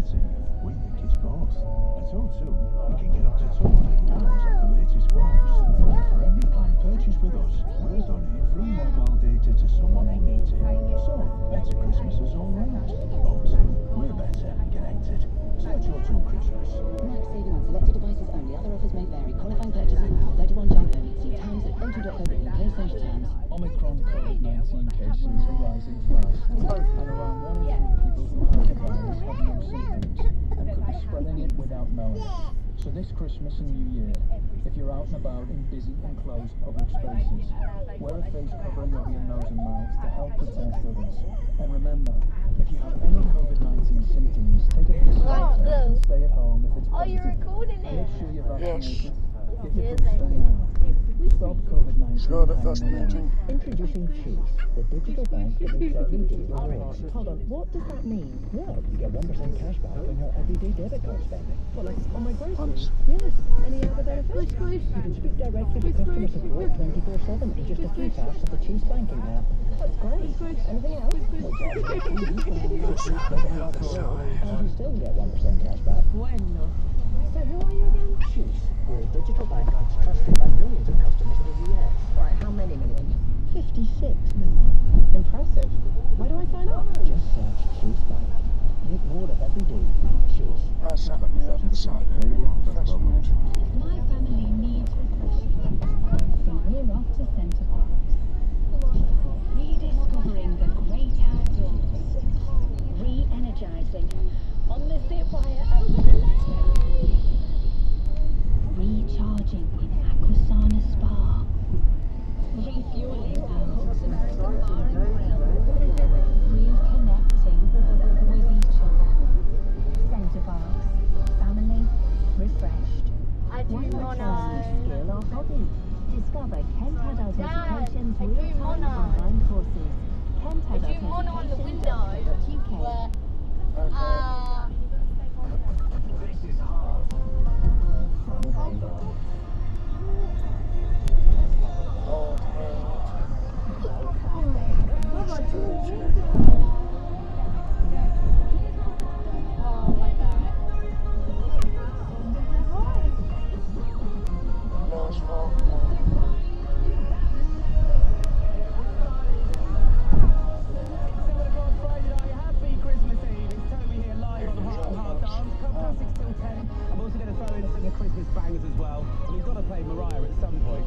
Betty, we think it's both. At O2, you can get up to 200 pounds off the latest phones. For every plan purchased with us, we'll donate free mobile data to someone in need. So, better Christmases all round. O2, we're better connected. Search O2 Christmas. Max saving on selected devices only. Other offers may vary. Qualifying purchases before 31 Jan only. See terms at o2.co.uk slash terms. Omicron COVID-19 cases are rising fast, So this Christmas and New Year, if you're out and about in busy enclosed public spaces, wear a face covering over your nose and mouth to help protect others. And remember, if you have any COVID-19 symptoms, take a PCR test and stay at home if it's Oh, you're positive. recording And make it. sure you're vaccinated. Get your Yes, booster I now. Stop COVID-19. Sure, the first hanging meeting. Introducing Chase, the digital bank that makes everyday rewards. Hold on, what does that mean? Well, you get 1% cash back on your everyday debit card spending. Well, like on my groceries? Yes. Any other benefits? You can speak directly to customer support 24-7 in just a few taps of the Chase banking app. That's great. Anything else? No And you still get 1% cash back. Bueno. So who are you again? Chase. We're a digital bank that's trusted by millions of customers in the US. Right, how many million? 56 million. Impressive. Where do I sign up? Just search Chase Bank. Make more of every day. Chase. That's it. Yeah, Discover Kent Adult Dad, Education's online courses. Kent I Adult do wanna on the window. Education.uk. Uh, Christmas bangers as well. And we've got to play Mariah at some point.